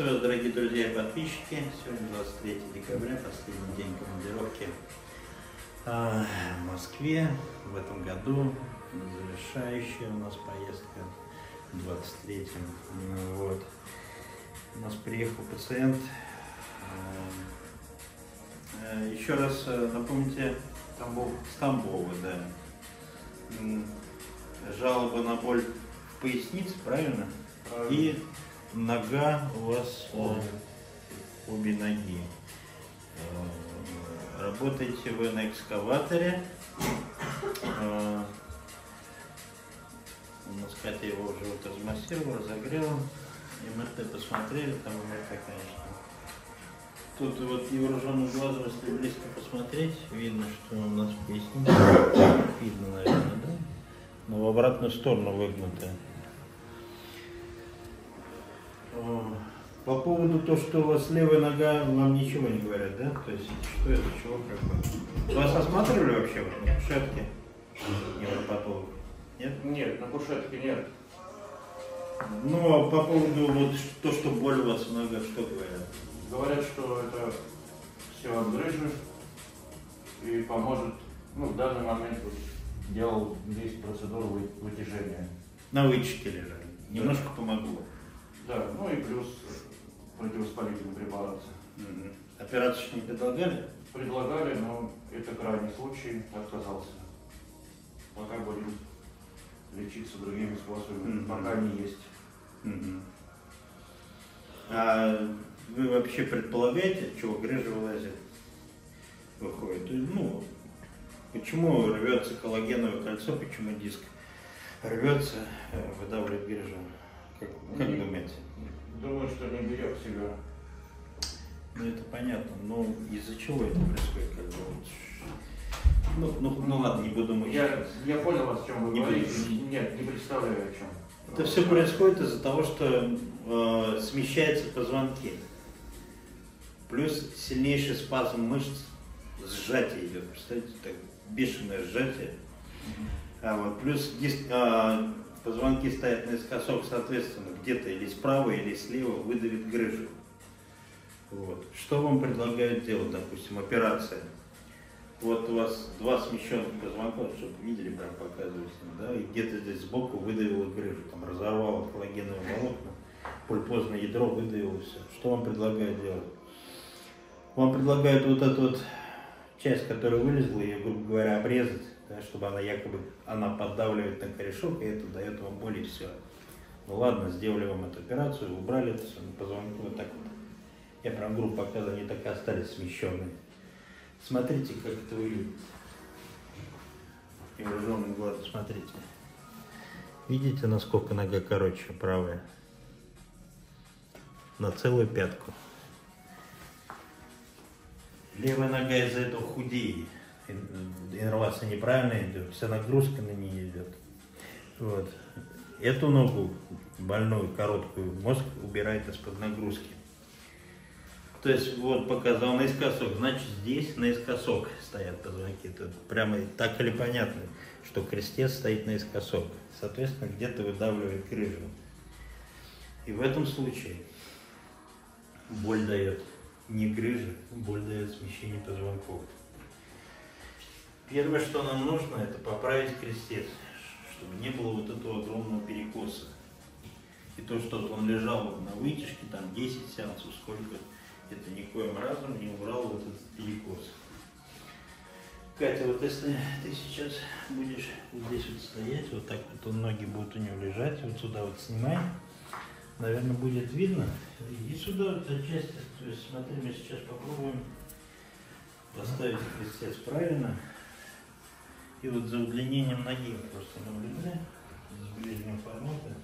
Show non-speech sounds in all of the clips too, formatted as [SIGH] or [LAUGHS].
Приветствую вас, дорогие друзья и подписчики. Сегодня 23 декабря, последний день командировки а, в Москве. В этом году завершающая у нас поездка 23 -м. Вот. У нас приехал пациент. А, а, еще раз э, напомните, Тамбов. Стамбова, да. Жалоба на боль в пояснице, правильно? И нога у вас Обе. обе ноги. Э, Работаете вы на экскаваторе. Э, У нас Катя его уже вот размассировала, разогрела. МРТ посмотрели, там МРТ, конечно. Тут вот невооруженным глазом, если близко посмотреть, видно, что у нас поясница. Видно, наверное, да? Но в обратную сторону выгнутая. По поводу того, что у вас левая нога, вам ничего не говорят, да? То есть, что это, чего, как бы? Вас осматривали вообще вот на кушетке? Невропатолог? Нет? Нет, на кушетке нет. Ну, а по поводу вот то, что боль у вас в ногах, что говорят? Говорят, что это все от грыжи и поможет, ну, в данный момент вот делал 10 процедур вы- вытяжения. На вытяжке лежали. Немножко помогло. Да, ну и плюс противовоспалительные препараты. Мгм. Операцию еще не предлагали? Предлагали, но это крайний случай, отказался. Пока будем лечиться другими способами, Мгм. пока не есть. Мгм. А вы вообще предполагаете, от чего грыжа вылазит? Выходит. Ну, почему рвется коллагеновое кольцо, почему диск рвется, э, выдавливает грыжу? Как, как Не- думаете? Думаю, что не берет себя. Ну это понятно, но из-за чего это происходит? Как бы, вот, ну, ну, ну ладно, не буду мучить. Я, я понял вас, о чем вы Не говорите. будешь? Нет, не представляю о чем. Это все происходит из-за того, что э, смещаются позвонки. Плюс сильнейший спазм мышц, сжатие идет, представляете, так бешеное сжатие. А вот, плюс диск- а, позвонки стоят наискосок, соответственно, где-то или справа, или слева выдавит грыжу. Вот. Что вам предлагают делать, допустим, операция? Вот у вас два смещенных позвонка, чтобы видели, прям показывается, да, и где-то здесь сбоку выдавило грыжу, там разорвало коллагеновые волокна, пульпозное ядро выдавило все. Что вам предлагают делать? Вам предлагают вот эту вот часть, которая вылезла, ее, грубо говоря, обрезать, да, чтобы она якобы, она поддавливает на корешок, и это дает вам боль и все. Ну ладно, сделали вам эту операцию, убрали это все, на позвонки вот так вот. Я прям грубо показываю, они так и остались смещенные. Смотрите, как это выглядит. Невооруженным глазом, смотрите. Видите, насколько нога короче, правая? На целую пятку. Левая нога из-за этого худеет. Ин- Иннервация неправильно идет, вся нагрузка на нее идет. Вот. Эту ногу, больную, короткую, мозг убирает из-под нагрузки. То есть вот показал наискосок, значит здесь наискосок стоят позвонки. Это прямо так или понятно, что крестец стоит наискосок. Соответственно, где-то выдавливает крыжу. И в этом случае боль дает не грыжа, боль дает смещение позвонков. Первое, что нам нужно, это поправить крестец, чтобы не было вот этого огромного перекоса. И то, что он лежал на вытяжке, там 10 сеансов, сколько, это никоим разом не убрал вот этот перекос. Катя, вот если ты сейчас будешь здесь вот стоять, вот так вот ноги будут у него лежать, вот сюда вот снимай, наверное, будет видно. И сюда вот отчасти, то есть смотри, мы сейчас попробуем поставить крестец правильно. И вот за удлинением ноги просто наблюдай, с ближнего формата.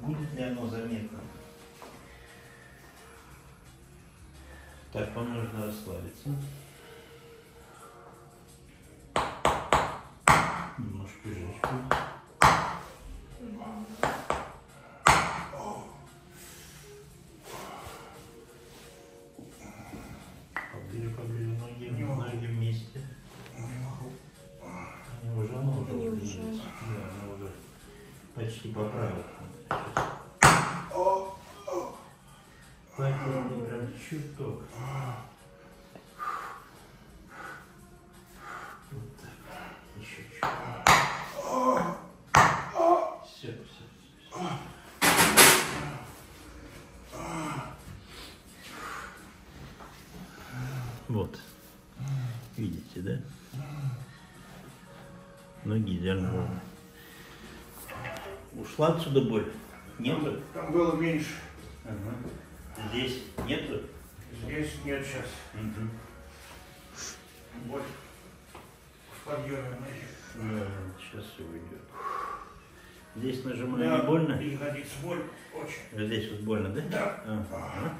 Будет ли оно заметно? Так, вам нужно расслабиться. Немножко жечку. Почти поправил. Потяни прям чуток. Вот. Вот. Видите, да? Ноги идеально ровные. Ушла отсюда боль? Нету? Там было меньше. Ага. Здесь нету? Здесь нет сейчас. Угу. Боль в подъеме. Да, сейчас все уйдет. Здесь нажимаю Да, не больно? Ягодица боль очень. Здесь вот больно, да? Да. Ага.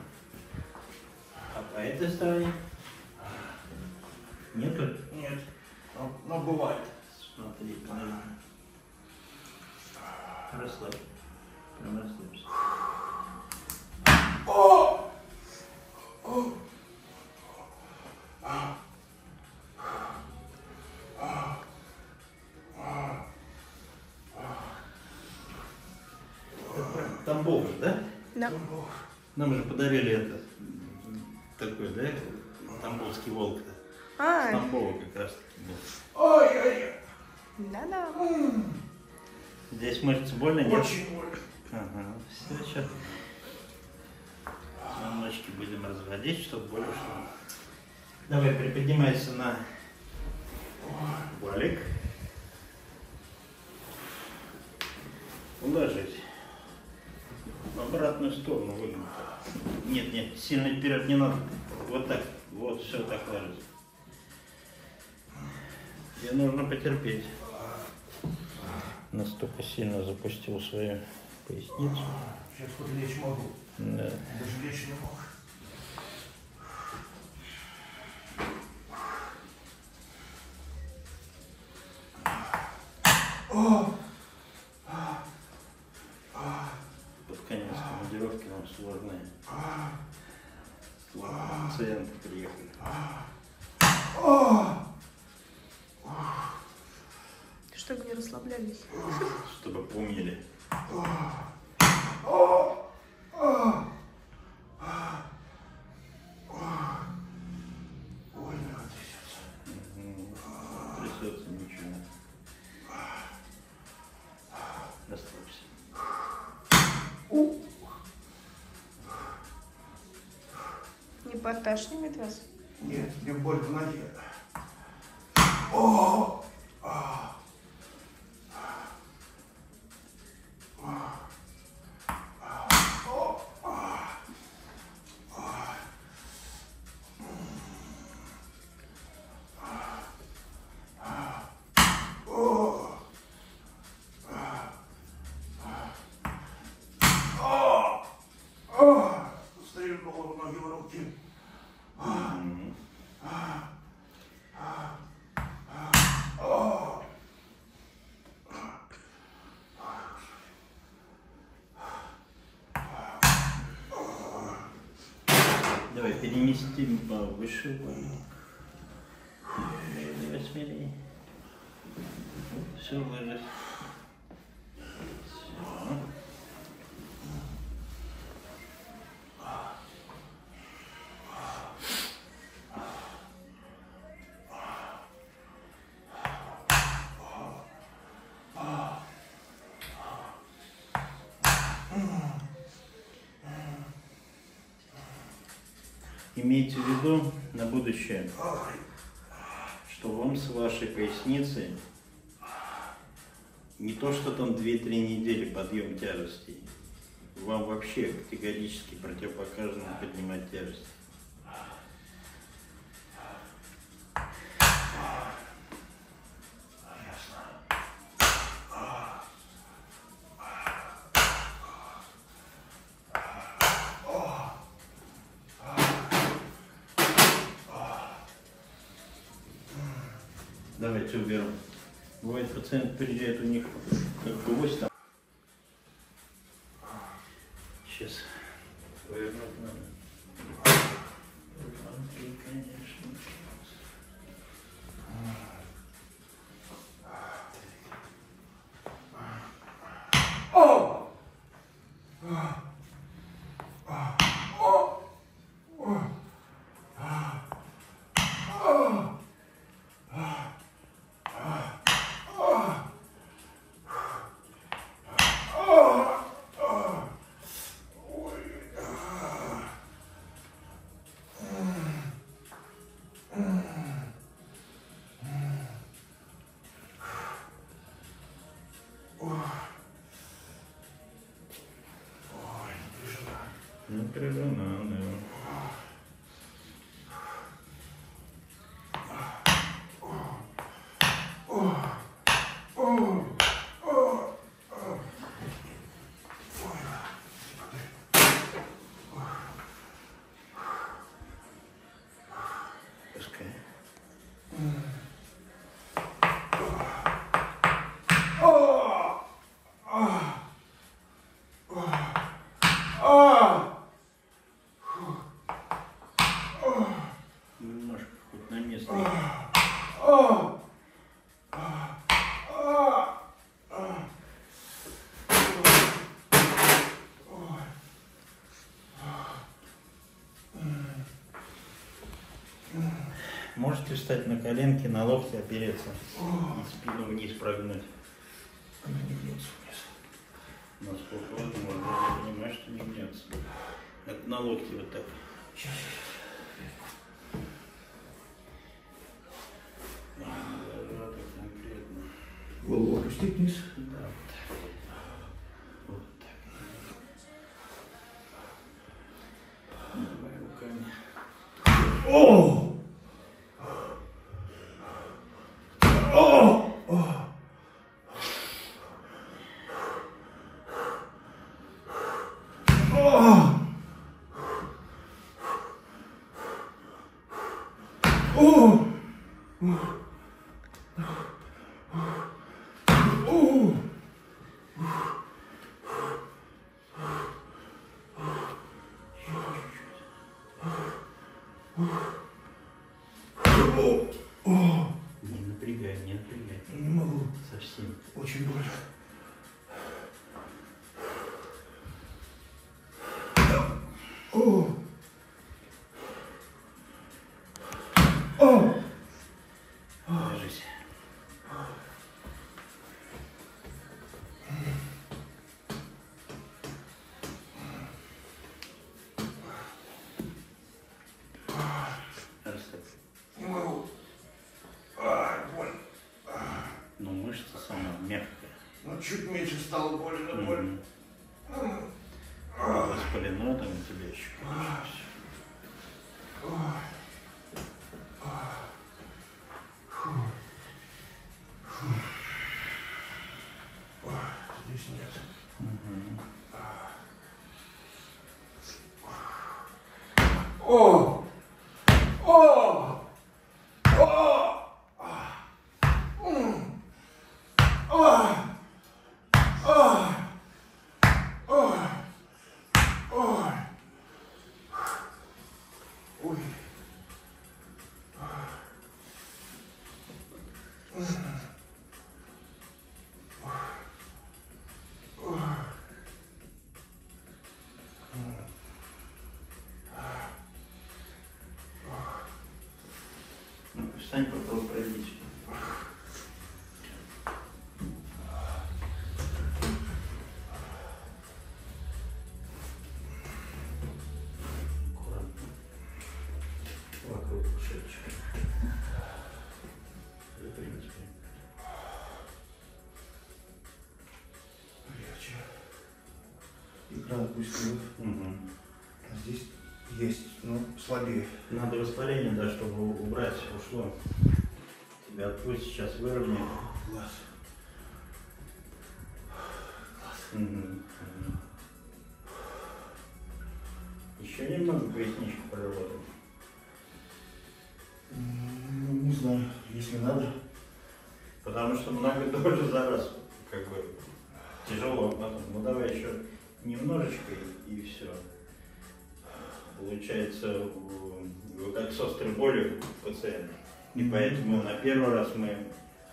А по этой стороне? Нету? Нет. Но, но бывает. Смотри, подожди. Расслабь. Прям расслабься. Это про Тамбов же, да? Да. Нам же подарили этот такой, да? Тамбовский волк-то. С А, Тамбова как раз таки был. Ой-ой-ой. да-да. Здесь мышцы больно, нет? Очень больно. Ага, все, сейчас. Немножечко будем разводить, чтобы более ушла. Давай, приподнимайся на валик. Уложить. В обратную сторону выгнуть. Нет, нет, сильно вперед не надо. Вот так, вот, все так ложись. Тебе нужно потерпеть. Настолько сильно запустил свою поясницу. Сейчас хоть лечь могу. Да. Даже лечь не мог. Под Чтобы помнили. Больно трясется. Мгм. Трясется ничего. Расслабься. Не поташнивает вас? Нет, мне боль в ноге. Давай переместим повыше. Все, ложись. Имейте в виду на будущее, что вам с вашей поясницей не то, что там 2-3 недели подъем тяжестей, вам вообще категорически противопоказано поднимать тяжесть. Давайте уберем. Бывает, пациент приезжает, у них как гвоздь там. Можете встать на коленки, на локти опереться и спину вниз прогнуть. Она не гнется вниз. Насколько возможно, я понимаю, что не гнется. Это на локти вот так. Голову опустить вниз. Да, Расслабься. Не могу. А, больно. Но мышца самая мягкая. Ну, чуть меньше стало больно, больно. Мгм. Воспалено там у тебя еще, конечно. Встань, попробуй пройдись. Икра отпустила. Мгм. А здесь есть, но слабее. Надо воспаление, да, чтобы убрать, ушло. Тебя отпустит, сейчас выровняй. Глаз. Мгм. Мгм. Еще немного поясничку поработать. М, Не знаю, если надо. Потому что много [LAUGHS] тоже за раз, как бы, тяжело потом. Ну давай еще немножечко и, и все. Получается, вы как с острой болью пациент. И поэтому на первый раз мы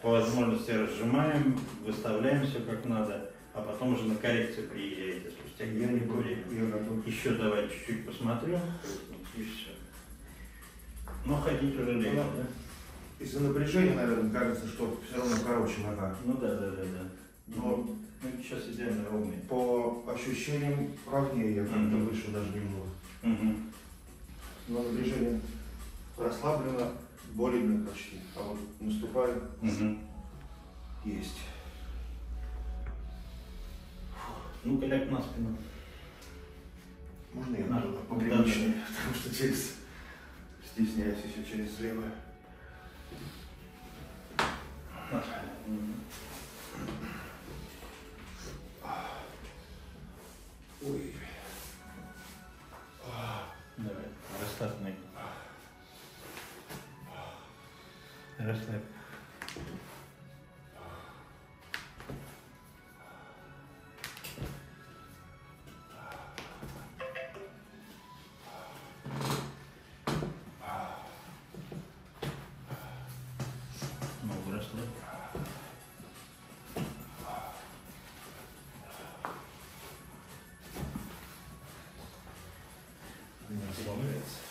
по возможности разжимаем, выставляем все как надо, а потом уже на коррекцию приезжаете спустя Я не время. Еще давай чуть-чуть посмотрю, и все. Но ходить уже легче, Ну, да? Из-за напряжения, наверное, кажется, что все равно короче нога. Ну да, да, да, да. Но Ну, сейчас идеально ровный. по ощущениям ровнее я как-то Мгм. выше даже немного. Угу. Но напряжение расслаблено, более почти. А вот наступаю. Угу. Есть. Ну-ка, ляг на спину. Можно я на поприличнее, да, да. потому что через стесняюсь еще через левое. Вот. добавляется.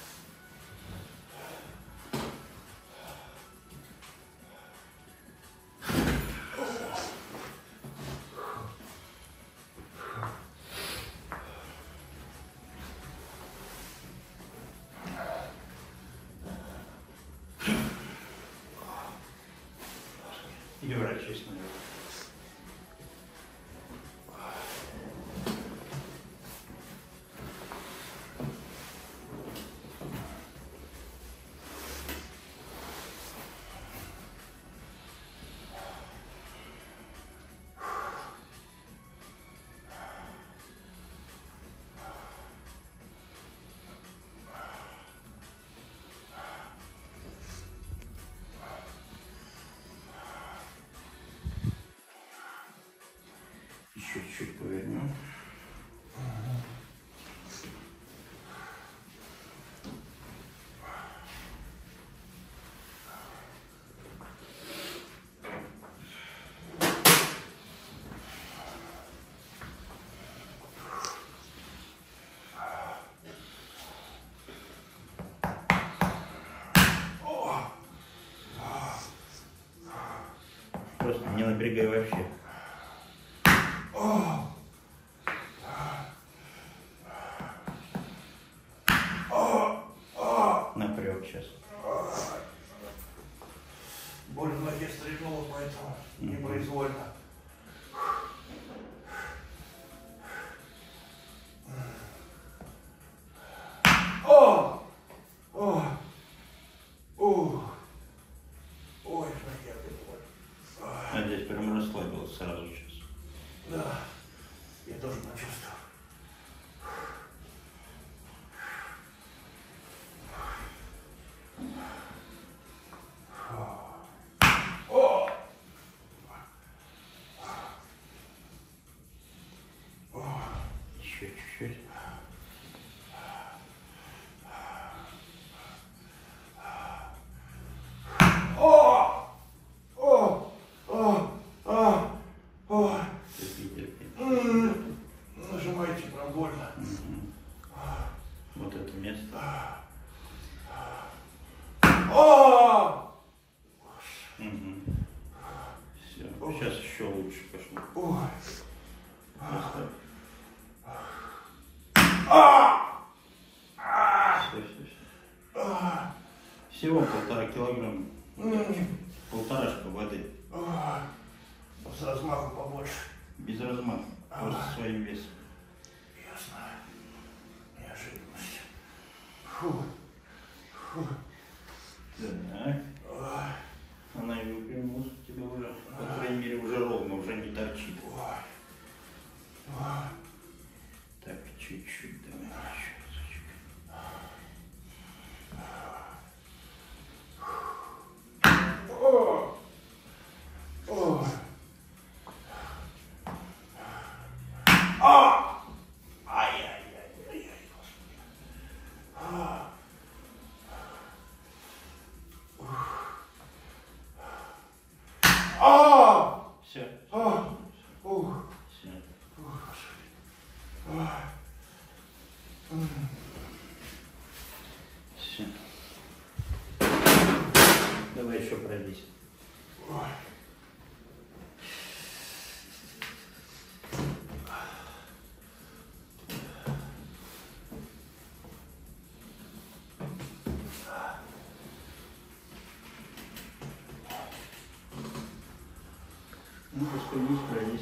не врачусь. чуть-чуть повернем. Просто не напрягай вообще. anos foi, meu senador еще лучше, кошмар. Всего полтора килограмма. Полторашка воды. С размаху побольше. Без размаха. Просто своим весом. Ясно. Неожиданность. Фу. Фу. Так. Она и выпрямилась у тебя уже. По крайней мере, уже Ну, просто не.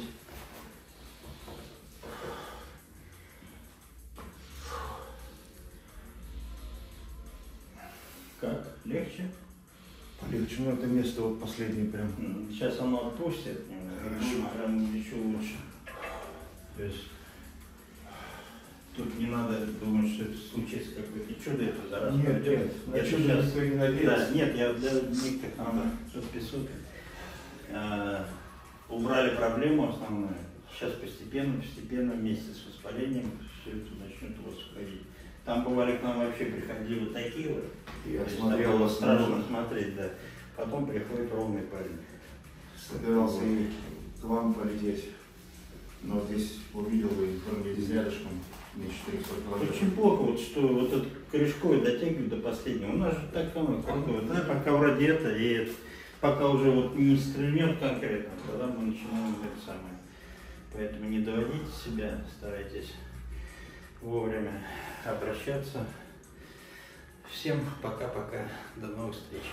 Как? Легче? Полегче. Ну, это место вот последнее прям. Сейчас оно отпустит. Хорошо. Прям еще лучше. То есть... Тут не надо думать, что это случится какое-то чудо, это зараза. Нет, нет, я чудо сейчас... не. Да, нет, я для некоторых надо что-то писать. Убрали проблему основную. Сейчас постепенно, постепенно вместе с воспалением все это начнет у вас уходить. Там бывали к нам вообще приходили вот такие вот. Я смотрел вас страшно много. смотреть, да. Потом приходит ровный парень. Собирался и к вам полететь. Но здесь увидел вы здесь рядышком, мне 400 километров. Очень плохо, вот что вот этот корешкой дотягивают до последнего. У нас же так оно, как да, пока вроде это, и это, пока уже вот не стрельнет конкретно, тогда мы начинаем это самое. Поэтому не доводите себя, старайтесь вовремя обращаться. Всем пока-пока, до новых встреч.